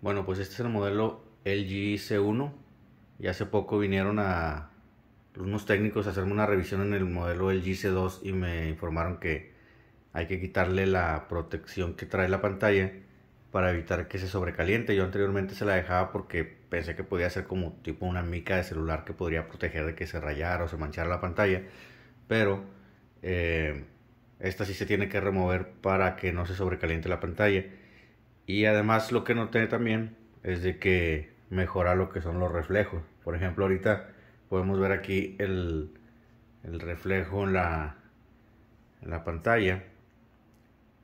Bueno, pues este es el modelo LG C1. Y hace poco vinieron a unos técnicos a hacerme una revisión en el modelo LG C2 y me informaron que hay que quitarle la protección que trae la pantalla para evitar que se sobrecaliente. Yo anteriormente se la dejaba porque pensé que podía ser como tipo una mica de celular que podría proteger de que se rayara o se manchara la pantalla. Pero eh, esta sí se tiene que remover para que no se sobrecaliente la pantalla. Y además lo que noté también es de que mejora lo que son los reflejos. Por ejemplo, ahorita podemos ver aquí el, reflejo en la, en la pantalla.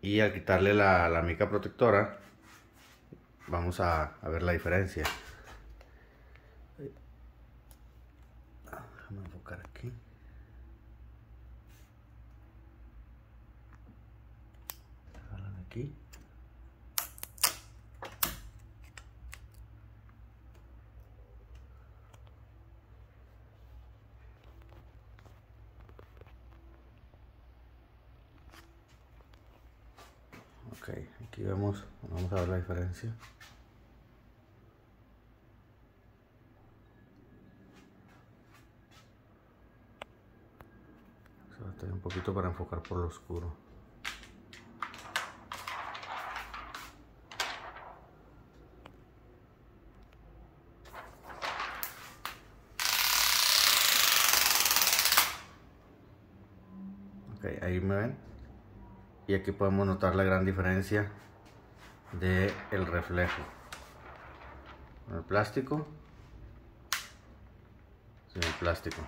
Y al quitarle la, la mica protectora, vamos a, a ver la diferencia. Déjame enfocar aquí. aquí. Ok, aquí vemos, vamos a ver la diferencia. A un poquito para enfocar por lo oscuro. Ok, ahí me ven y aquí podemos notar la gran diferencia de el reflejo. El plástico. Sin el plástico.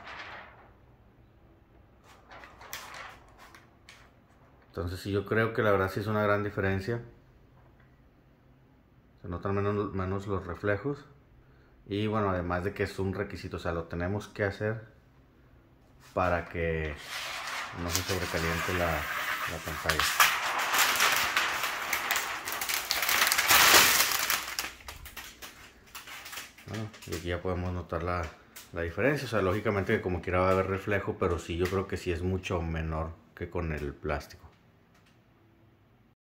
Entonces si yo creo que la verdad sí es una gran diferencia. Se notan menos, menos los reflejos. Y bueno además de que es un requisito o sea lo tenemos que hacer para que no se sobrecaliente la, la pantalla. y aquí ya podemos notar la, la, diferencia. O sea, lógicamente como quiera va a haber reflejo, pero sí, yo creo que sí es mucho menor que con el plástico.